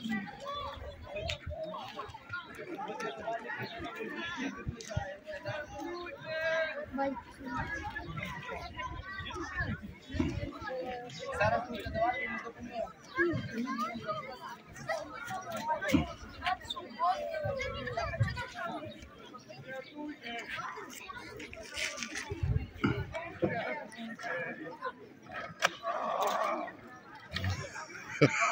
Yeah.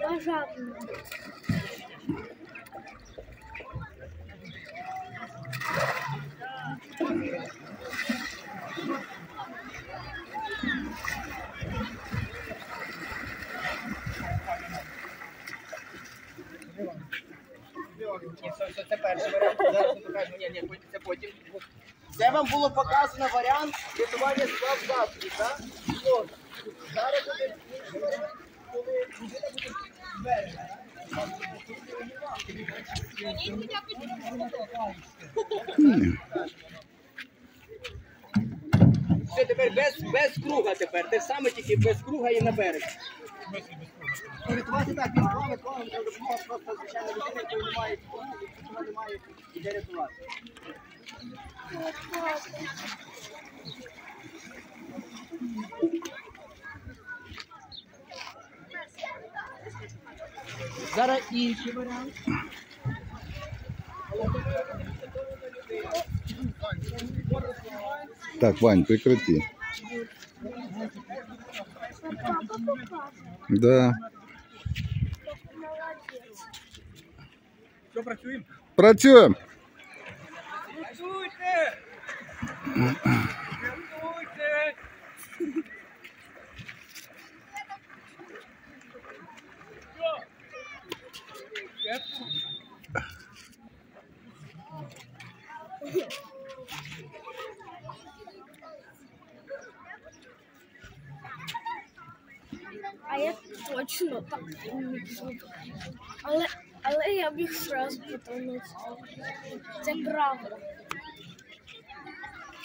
Пожарный. Ні, все, все, це варіант. Зараз покажемо. Ні, ні, це потім. Це вам було показано варіант рятування склад засобів, так? От. Зараз буде коли людина буде з. Все, тепер без, без круга тепер. Те ж саме, тільки без круга і на берег. Рятувати так, він плаває, плаває, треба допомога просто звичайна людина, немає кругу, якого немає, іде рятувати. Зараз інший варіант. Так, Вань, прекрати. Папа покажет. Да. Молодец. Що працюємо? Працюємо. А я точно так не буду. Але, але я біг сразу потонути. Це правда.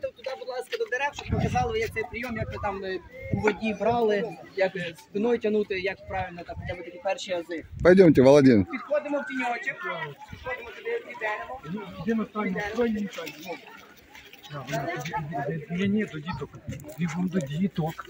запросити туди, будь ласка, до дерев, щоб показали, як цей прийом, як ви там е, у воді брали, як спиною тягнути, як правильно там хоча б такі перші ази. Пойдемте, Володин. Підходимо в тіньочок, підходимо туди, йдемо. Не мішай. Ні, ні, до діток. Бігом до діток.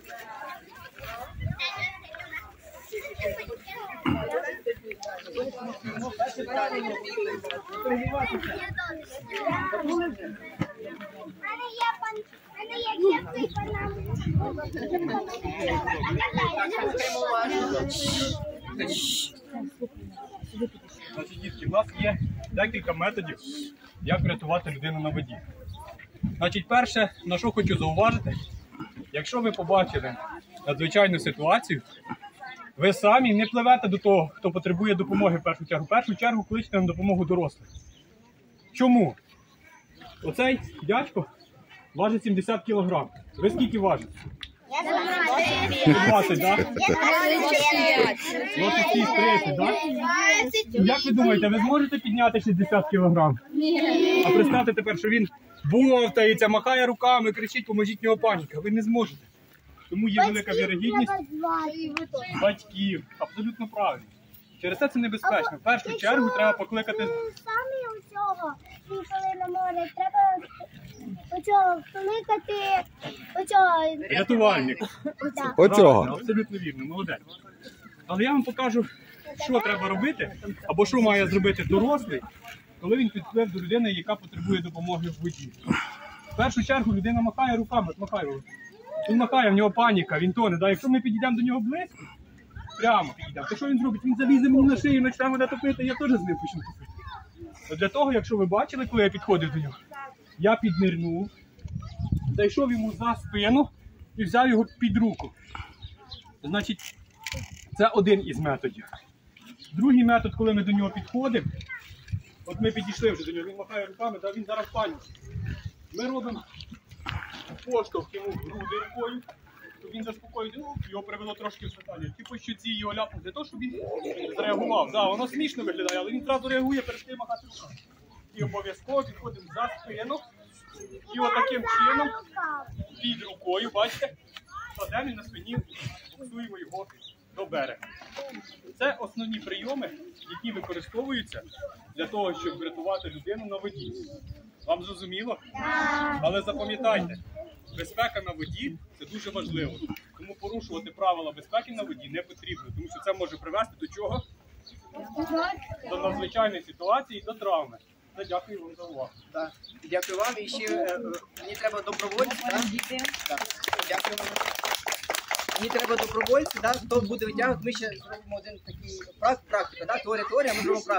Значить, дітки, у нас є декілька методів, як врятувати людину на воді. Значить, перше, на що хочу зауважити, якщо ви побачили надзвичайну ситуацію, ви самі не пливете до того, хто потребує допомоги в першу чергу. В першу чергу кличте на допомогу дорослих. Чому? Оцей дядько важить 70 кг. Ви скільки важите? 20, так? 26, 30, так? Як ви думаєте, ви зможете підняти 60 кг? Ні. А представте тепер, що він бовтається, махає руками, кричить, поможіть в нього паніка. Ви не зможете. Тому є велика вірогідність батьків. Абсолютно правильно. Через це це небезпечно. В першу чергу треба покликати цього, і коли на море, треба оцього кликати, оцього. Рятувальник. Оцього. Абсолютно вірно, молодець. Але я вам покажу, що треба робити, або що має зробити дорослий, коли він підплив до людини, яка потребує допомоги в воді. В першу чергу людина махає руками, от махає. руками. Він махає, в нього паніка, він тоне. Да? Якщо ми підійдемо до нього близько, прямо підійдемо, то що він зробить? Він залізе мені на шию, почне мене топити, я теж з ним почну топити. Для того, якщо ви бачили, коли я підходив до нього, я піднирнув, зайшов йому за спину і взяв його під руку. Значить, це один із методів. Другий метод, коли ми до нього підходимо, от ми підійшли вже до нього, він махає руками, да, він зараз паніці. Ми робимо поштовх йому в груди рукою, щоб він заспокоїв, ну, його привело трошки в питання. Типу, що ці його ляпнуть для того, щоб він зреагував. Да, воно смішно виглядає, але він одразу реагує перед тим махати руками. І обов'язково підходимо за спину. І отаким чином під рукою, бачите, кладемо і на спині буксуємо його до берега. Це основні прийоми, які використовуються для того, щоб врятувати людину на воді. Вам зрозуміло? Але запам'ятайте, безпека на воді це дуже важливо. Тому порушувати правила безпеки на воді не потрібно, тому що це може привести до чого? До надзвичайної ситуації, до травми. Це дякую вам за увагу. Так. Дякую вам. І ще е, мені треба добровольці. Дякую вам. Мені треба добровольці? Хто буде витягувати? Ми ще зробимо один такий прак- практика, так? Теорія, теорія, ми зробимо практику.